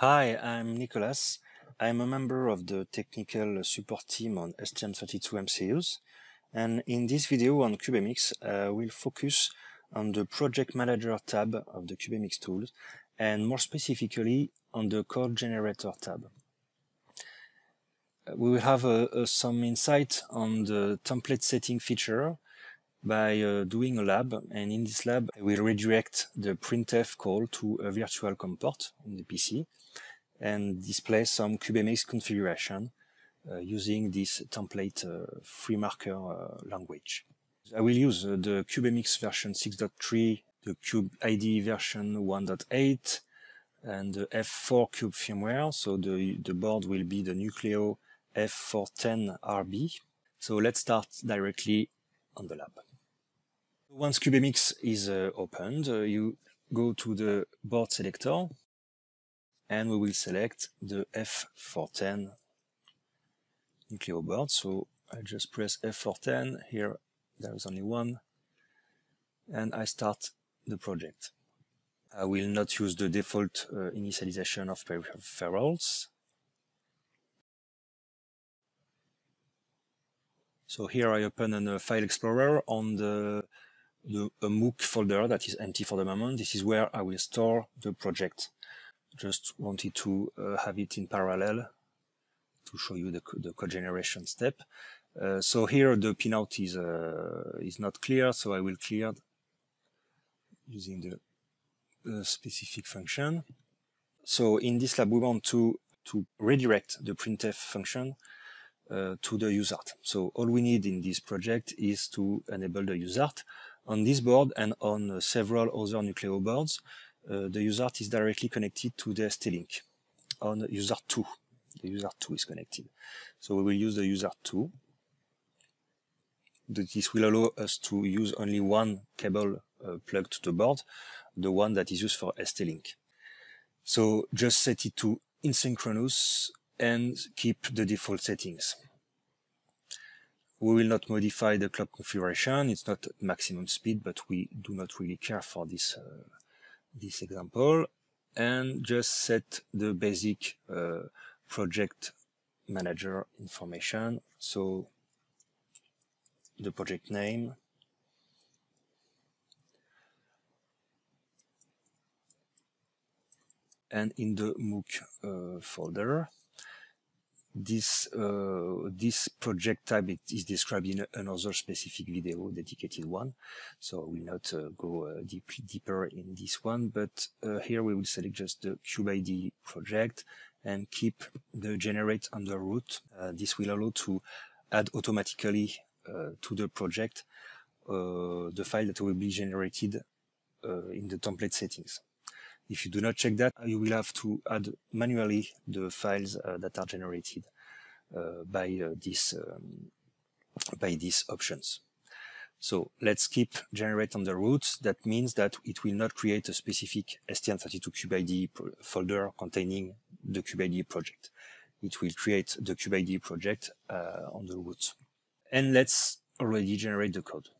Hi, I'm Nicolas. I'm a member of the technical support team on STM32 MCUs. And in this video on CubeMX, uh, we'll focus on the Project Manager tab of the CubeMX tools, and more specifically on the Code Generator tab. Uh, we will have uh, uh, some insight on the template setting feature by uh, doing a lab, and in this lab, we'll redirect the printf call to a virtual COM port in the PC and display some CubeMX configuration uh, using this template uh, FreeMarker uh, language. I will use uh, the CubeMX version 6.3, the Cube ID version 1.8, and the F4 Cube firmware. So the, the board will be the Nucleo F410RB. So let's start directly on the lab. Once CubeMX is uh, opened, uh, you go to the board selector and we will select the F410 Nucleo board. So I just press F410. Here there is only one. And I start the project. I will not use the default uh, initialization of peripherals. So here I open a file explorer on the, the a MOOC folder that is empty for the moment. This is where I will store the project just wanted to uh, have it in parallel to show you the, the code generation step. Uh, so here the pinout is uh, is not clear, so I will clear using the specific function. So in this lab, we want to to redirect the printf function uh, to the USART. So all we need in this project is to enable the USART. On this board and on uh, several other Nucleo boards, uh, the USART is directly connected to the ST-Link on USART2. The USART2 is connected. So we will use the USART2. This will allow us to use only one cable uh, plugged to the board, the one that is used for ST-Link. So just set it to asynchronous and keep the default settings. We will not modify the clock configuration. It's not maximum speed, but we do not really care for this uh, this example and just set the basic uh, project manager information. So the project name, and in the MOOC uh, folder, this uh, this project type is described in another specific video, dedicated one. So I will not uh, go uh, deep, deeper in this one, but uh, here we will select just the CubeID project and keep the generate under root. Uh, this will allow to add automatically uh, to the project the file that will be generated in the template settings. If you do not check that, you will have to add manually the files uh, that are generated uh, by uh, this um, by these options. So let's keep generate on the root. That means that it will not create a specific STM32 CubeID folder containing the CubeID project. It will create the CubeID project uh, on the root. And let's already generate the code.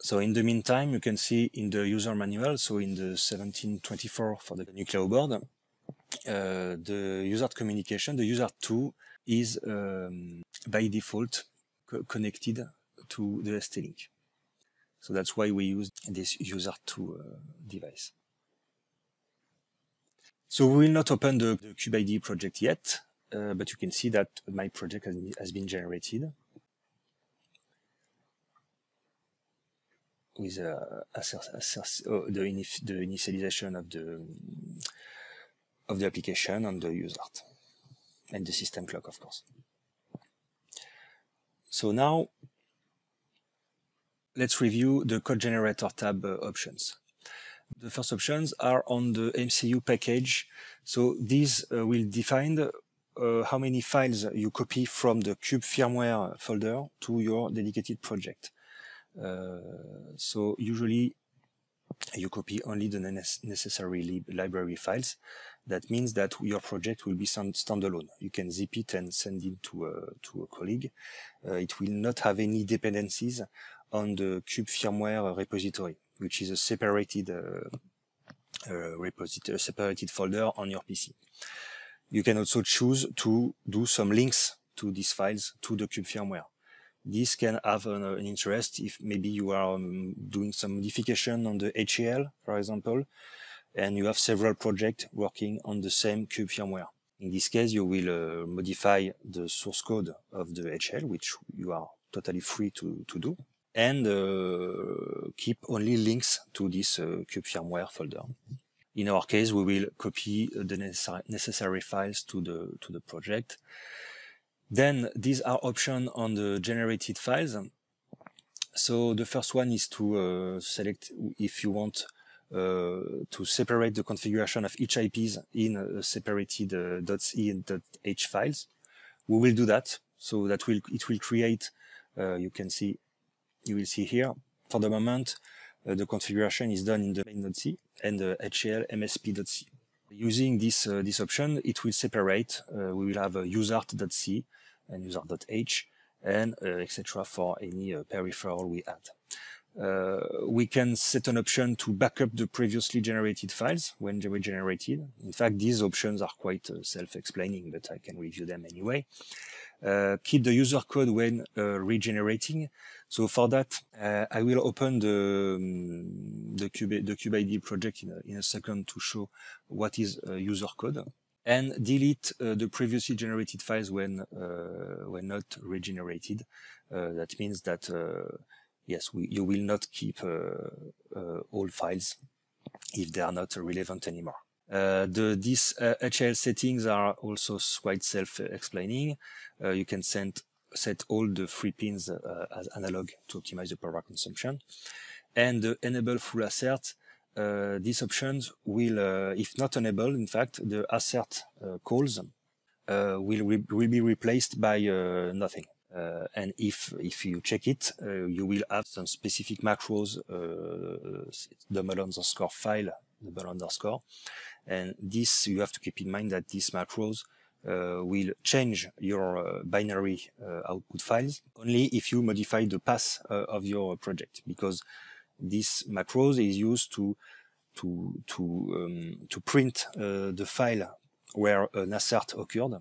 So in the meantime, you can see in the user manual, so in the 1724 for the Nucleo board, uh, the user communication, the USART 2 is um, by default co connected to the ST-Link. So that's why we use this USART 2 uh, device. So we will not open the, the CubeID project yet, uh, but you can see that my project has, has been generated. With uh, oh, the, inif the initialization of the of the application on the USART and the system clock, of course. So now let's review the code generator tab uh, options. The first options are on the MCU package. So these uh, will define uh, how many files you copy from the Cube firmware folder to your dedicated project. Uh, so usually you copy only the necessary li library files. That means that your project will be standalone. You can zip it and send it to a, to a colleague. Uh, it will not have any dependencies on the Cube firmware repository, which is a separated uh, repository, separated folder on your PC. You can also choose to do some links to these files to the Cube firmware. This can have an, an interest if maybe you are um, doing some modification on the HAL, for example, and you have several projects working on the same Cube firmware. In this case, you will uh, modify the source code of the HAL, which you are totally free to, to do, and uh, keep only links to this uh, Cube firmware folder. In our case, we will copy the necessary files to the, to the project. Then these are options on the generated files. So the first one is to uh, select if you want uh, to separate the configuration of each IPs in separated uh, .c and .h files. We will do that. So that will it will create. Uh, you can see, you will see here. For the moment, uh, the configuration is done in the main.c and the HAL MSP.c. Using this uh, this option, it will separate. Uh, we will have a usart.c and usart.h and etc. for any peripheral we add. Uh, we can set an option to backup the previously generated files when they were generated. In fact, these options are quite uh, self-explaining, but I can review them anyway. Uh, keep the user code when regenerating. So for that, I will open the um, the Cube the CubeIDE project in a, in a second to show what is user code and delete uh, the previously generated files when uh, when not regenerated. Uh, that means that yes, we, you will not keep all files if they are not relevant anymore. Uh, the, these uh, HAL settings are also quite self-explaining. Uh, you can send, set all the free pins as analog to optimize the power consumption. And the enable full assert uh, these options will, uh, if not enabled, in fact, the assert uh, calls will, will be replaced by nothing. Uh, and if if you check it, uh, you will have some specific macros, uh, double underscore file, double underscore, and this you have to keep in mind that these macros will change your binary output files only if you modify the path of your project, because this macros is used to to to um, to print uh, the file where an assert occurred,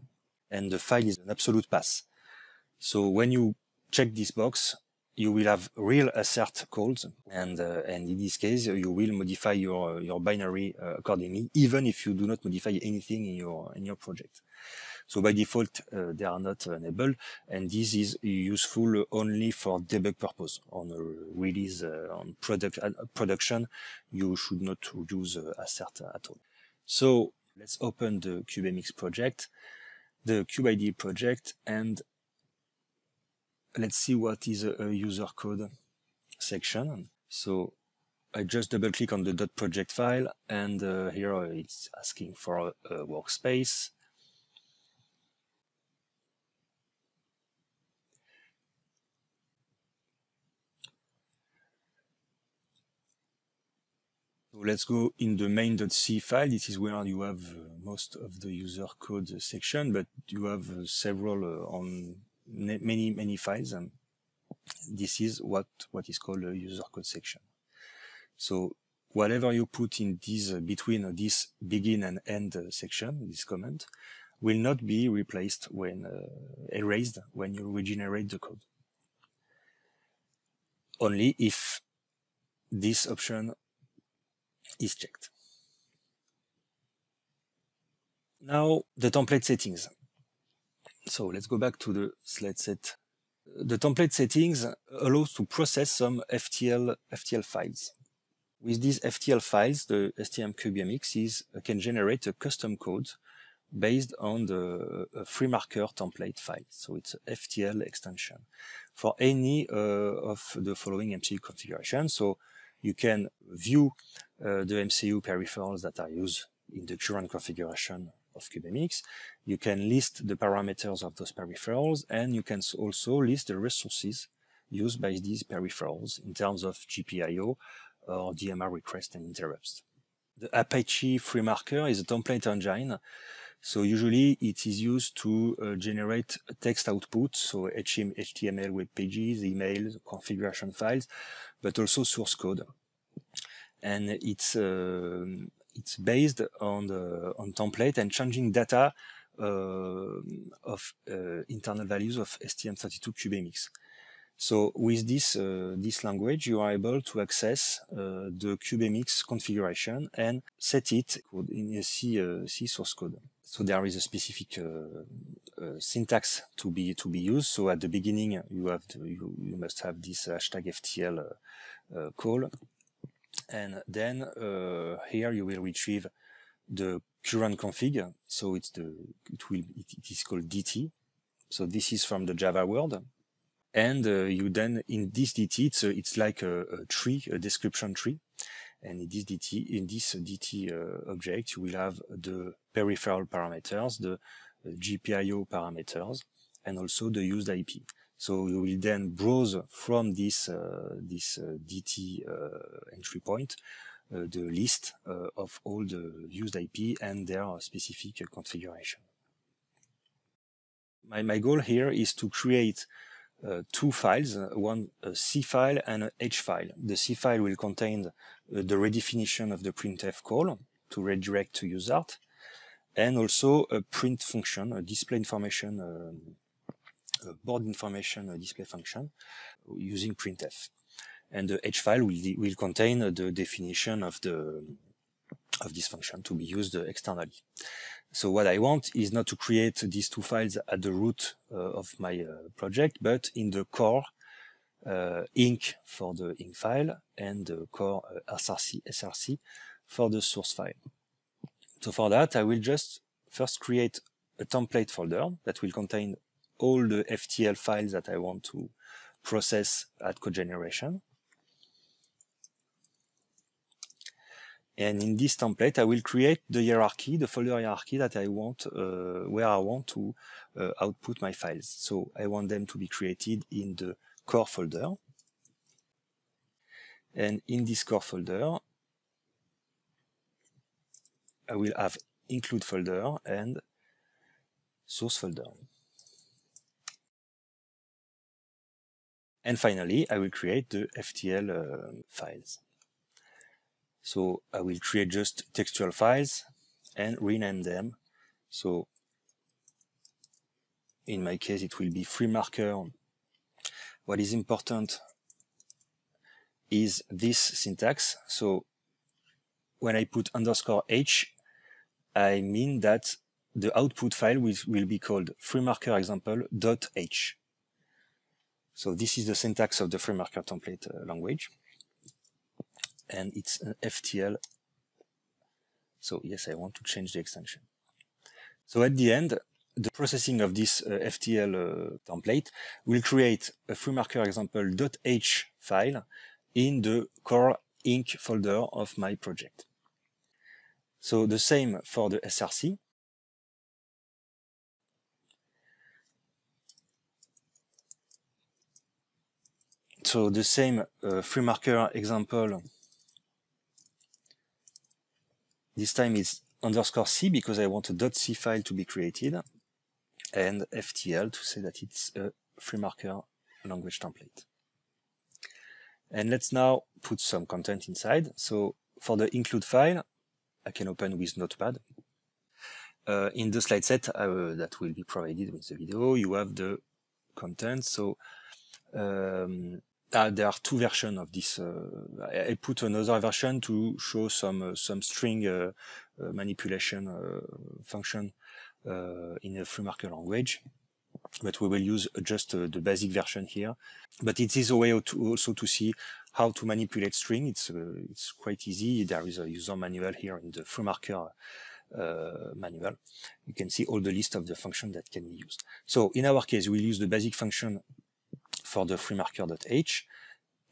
and the file is an absolute path. So when you check this box, you will have real assert calls, and uh, and in this case, you will modify your your binary uh, accordingly, even if you do not modify anything in your in your project. So by default, uh, they are not enabled, and this is useful only for debug purpose. On a release, uh, on product uh, production, you should not use assert at all. So let's open the CubeMX project, the CubeIDE project, and let's see what is a, a user code section. So I just double click on the .project file and uh, here it's asking for a, a workspace. So let's go in the main.c file. This is where you have uh, most of the user code section, but you have uh, several uh, on many, many files. And this is what, what is called a user code section. So whatever you put in this between this begin and end section, this comment, will not be replaced when uh, erased when you regenerate the code. Only if this option is checked. Now the template settings. So let's go back to the slide set. The template settings allows to process some FTL, FTL files. With these FTL files, the STM is, can generate a custom code based on the FreeMarker template file. So it's a FTL extension for any uh, of the following MCU configurations. So you can view the MCU peripherals that are used in the current configuration of CubeMX. You can list the parameters of those peripherals, and you can also list the resources used by these peripherals in terms of GPIO or DMA requests and interrupts. The Apache FreeMarker is a template engine. So usually it is used to uh, generate text output, so HTML web pages, emails, configuration files, but also source code and it's uh, it's based on the on template and changing data uh, of uh, internal values of STM32 CubeMX. So with this uh, this language, you are able to access uh, the CubeMX configuration and set it in a C, uh, C source code. So there is a specific uh, syntax to be to be used. So at the beginning, you have to, you, you must have this hashtag FTL call, and then here you will retrieve the current config. So it's the it will it, is called DT. So this is from the Java world, and uh, you then in this DT it's a, it's like a, a, tree, a description tree, and in this DT in this DT uh, object you will have the peripheral parameters, the uh, GPIO parameters, and also the used IP. So you will then browse from this uh, this uh, DT uh, entry point the list of all the used IP and their specific configuration. My, my goal here is to create uh, two files, one a C file and a H file. The C file will contain uh, the redefinition of the printf call to redirect to USART, and also a print function, a display information, um, board information display function using printf and the H file will, will contain the definition of the of this function to be used externally. So what I want is not to create these two files at the root uh, of my uh, project, but in the core uh, inc for the inc file and the core uh, src, src for the source file. So for that, I will just first create a template folder that will contain all the FTL files that I want to process at code generation. And in this template, I will create the hierarchy, the folder hierarchy that I want, uh, where I want to uh, output my files. So I want them to be created in the core folder. And in this core folder, I will have include folder and source folder. And finally, I will create the FTL uh, files. So I will create just textual files and rename them. So in my case, it will be FreeMarker. What is important is this syntax. So when I put underscore h, I mean that the output file will, will be called FreeMarker example.h. So this is the syntax of the FreeMarker template uh, language and it's an FTL. So yes, I want to change the extension. So at the end, the processing of this uh, FTL uh, template will create a FreeMarker .h file in the core inc folder of my project. So the same for the SRC. So the same uh, FreeMarker example This time it's underscore C because I want a dot .c file to be created and FTL to say that it's a FreeMarker language template. And let's now put some content inside. So for the include file, I can open with Notepad. Uh, in the slide set uh, that will be provided with the video, you have the content. So um, uh, there are two versions of this. Uh, I, I, put another version to show some uh, some string uh, uh, manipulation uh, function in a FreeMarker language, but we will use just the basic version here. But it is a way to also to see how to manipulate string. It's it's quite easy. There is a user manual here in the free FreeMarker manual. You can see all the list of the functions that can be used. So in our case, we'll use the basic function for the FreeMarker.h.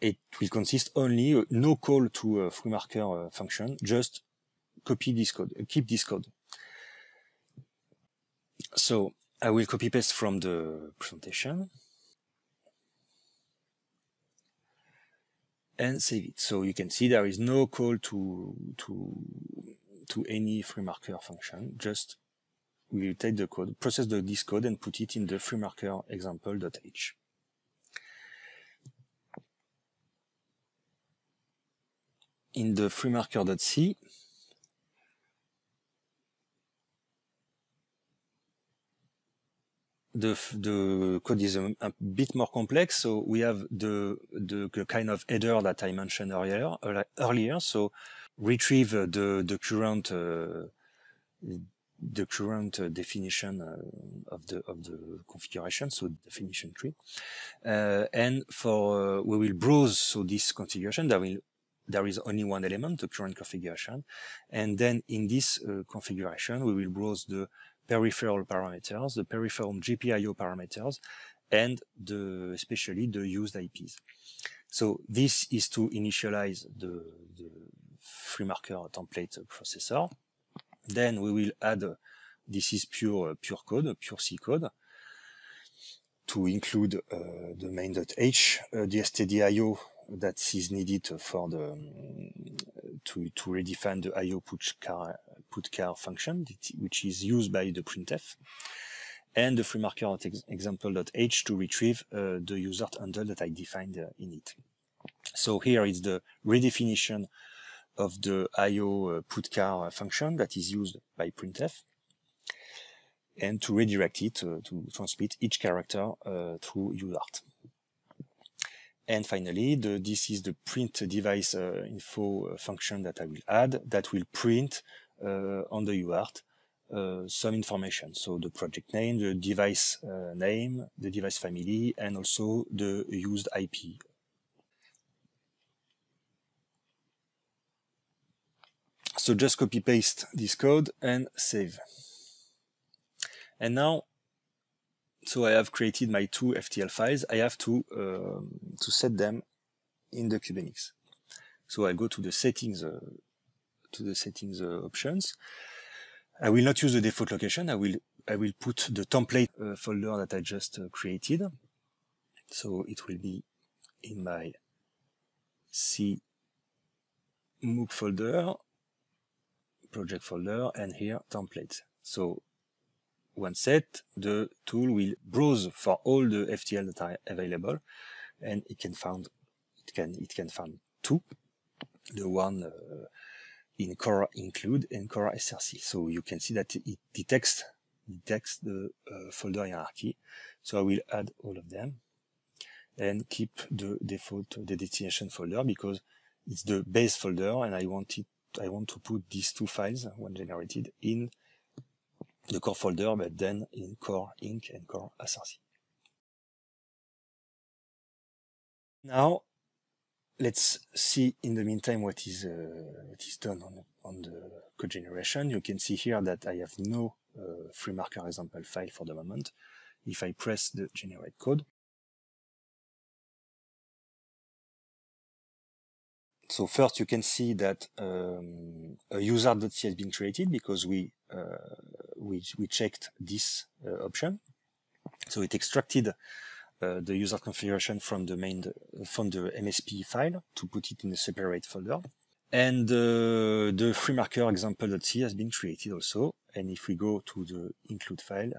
It will consist only uh, no call to a FreeMarker uh, function, just copy this code, uh, keep this code. So I will copy paste from the presentation and save it. So you can see there is no call to to to any FreeMarker function. Just we will take the code, process the, this code, and put it in the FreeMarker example.h. in the freemarker.c the, the code is a, bit more complex. So we have the, the, the kind of header that I mentioned earlier. Earlier, so retrieve uh, the the current uh, the current uh, definition uh, of the of the configuration, so definition tree, uh, and for we will browse so this configuration that will there is only one element, the current configuration, and then in this configuration we will browse the peripheral parameters, the peripheral GPIO parameters, and the especially the used IPs. So this is to initialize the, the FreeMarker template processor. Then we will add, uh, this is pure, pure code, pure C code, to include uh, the main.h, uh, the stdio that is needed for the um, to to redefine the IO putchar put car function, which is used by the printf, and the FreeMarker example.h to retrieve uh, the user handle that I defined uh, in it. So here is the redefinition of the IO uh, putchar function that is used by printf and to redirect it uh, to transmit each character uh, through UART. And finally, the, this is the print device uh, info uh, function that I will add that will print uh, on the UART some information. So the project name, the device name, the device family, and also the used IP So just copy paste this code and save. And now, so I have created my two FTL files. I have to um, to set them in the CubeMX. So I go to the settings uh, to the settings uh, options. I will not use the default location. I will I will put the template uh, folder that I just uh, created. So it will be in my C MOOC folder project folder and here templates. So once set, the tool will browse for all the FTL that are available and it can find it can it can find two, the one uh, in core include and core SRC. So you can see that it detects detects the uh, folder hierarchy. So I will add all of them and keep the default the destination folder because it's the base folder and I want it I want to put these two files, one generated, in the core folder, but then in core inc and core src. Now, let's see in the meantime what is uh, what is done on, on the code generation. You can see here that I have no uh, FreeMarker example file for the moment. If I press the generate code, So first you can see that um, a usart.c has been created because we, uh, we, we, checked this uh, option. So it extracted uh, the user configuration from the main, from the MSP file to put it in a separate folder. And uh, the FreeMarker example.c has been created also. And if we go to the include file,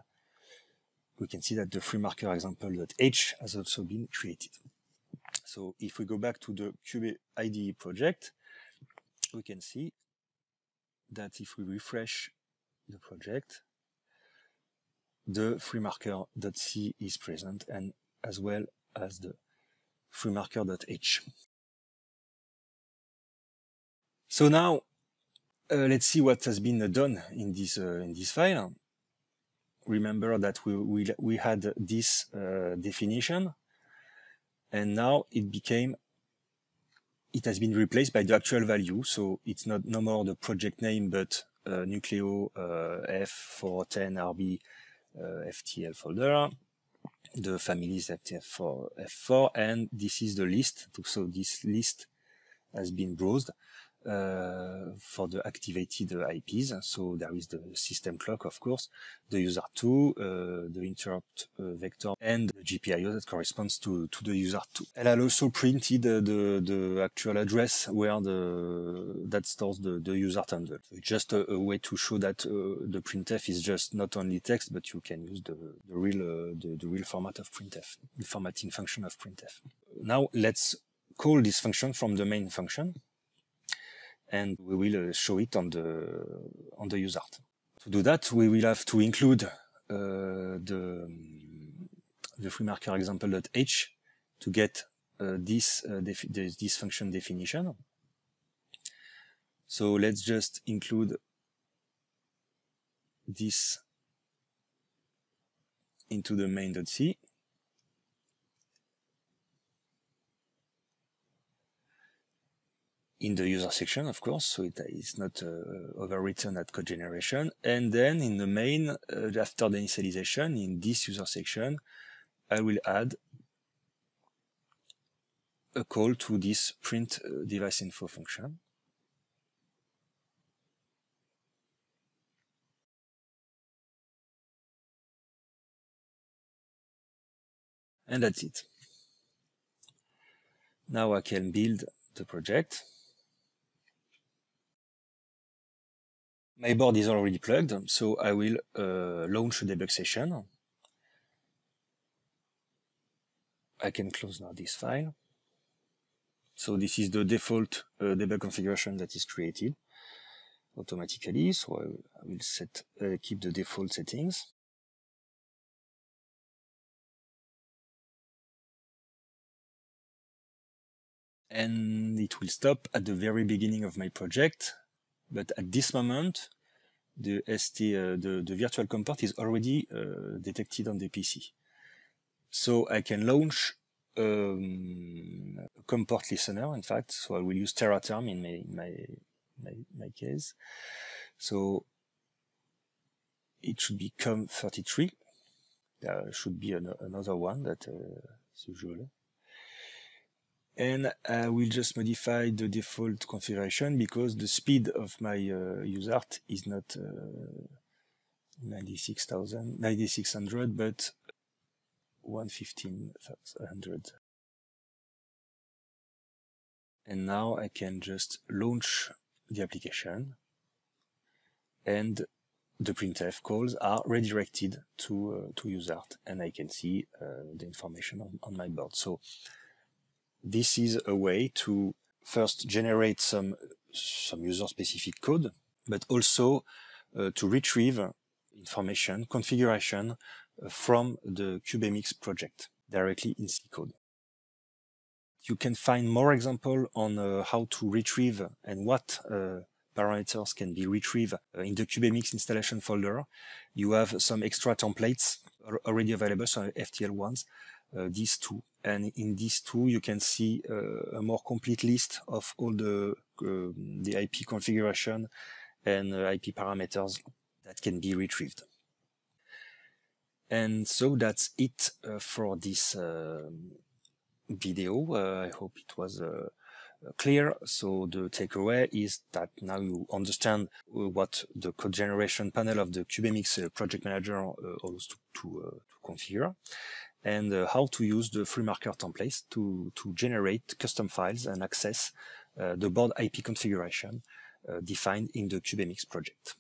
we can see that the FreeMarker example.h has also been created. So if we go back to the Cube IDE project, we can see that if we refresh the project, the FreeMarker.c is present and as well as the FreeMarker.h. So now uh, let's see what has been done in this uh, in this file. Remember that we we, we had this uh, definition and now it became it has been replaced by the actual value. So it's not no more the project name but uh, nucleo uh, f410 rb uh, ftl folder. The family is ftf4 f4 and this is the list. So this list has been browsed for the activated IPs. So there is the system clock, of course, the USART2, uh, the interrupt uh, vector, and the GPIO that corresponds to, to the USART2. And I also printed the, the actual address where the that stores the, the user handle. So just a, a, way to show that uh, the printf is just not only text, but you can use the, the real uh, the, the real format of printf, the formatting function of printf. Now let's call this function from the main function and we will uh, show it on the on the USART. To do that, we will have to include uh, the the FreeMarker example.h to get uh, this, uh, this function definition. So let's just include this into the main.c. in the user section, of course, so it is not uh, overwritten at code generation. And then in the main, uh, after the initialization, in this user section, I will add a call to this print uh, device info function. And that's it. Now I can build the project. My board is already plugged, so I will uh, launch a debug session. I can close now this file. So this is the default uh, debug configuration that is created automatically. So I will, set uh, keep the default settings. And it will stop at the very beginning of my project but at this moment, the ST, uh, the, the virtual COM port is already uh, detected on the PC. So I can launch um, a COM port listener, in fact. So I will use Tera Term in my, my, my, my case. So it should be COM33. There should be an, another one that uh, usual and I will just modify the default configuration because the speed of my uh, USART is not uh, 96,000, 9600, but 115,000. And now I can just launch the application and the printf calls are redirected to uh, to USART and I can see uh, the information on, on my board. So this is a way to first generate some some user specific code, but also uh, to retrieve information, configuration uh, from the CubeMX project directly in C code. You can find more example on uh, how to retrieve and what uh, parameters can be retrieved uh, in the CubeMX installation folder. You have some extra templates already available, so FTL ones, Uh, these two. And in these two, you can see uh, a more complete list of all the, uh, the IP configuration and uh, IP parameters that can be retrieved. And so that's it uh, for this um, video. I hope it was clear. So the takeaway is that now you understand what the code generation panel of the CubeMX project manager allows to, to, uh, to configure and uh, how to use the FreeMarker templates to, to generate custom files and access uh, the board IP configuration uh, defined in the CubeMX project.